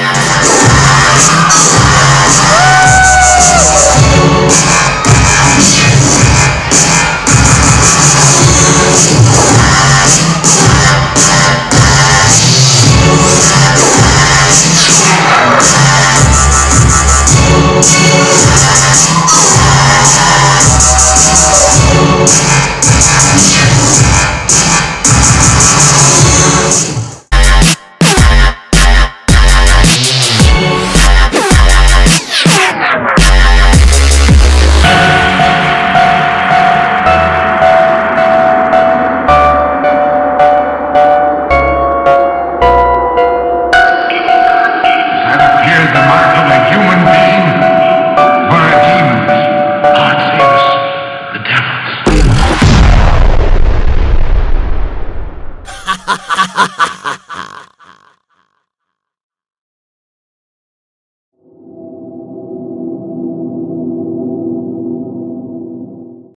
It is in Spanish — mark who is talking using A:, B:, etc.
A: ¡Gracias!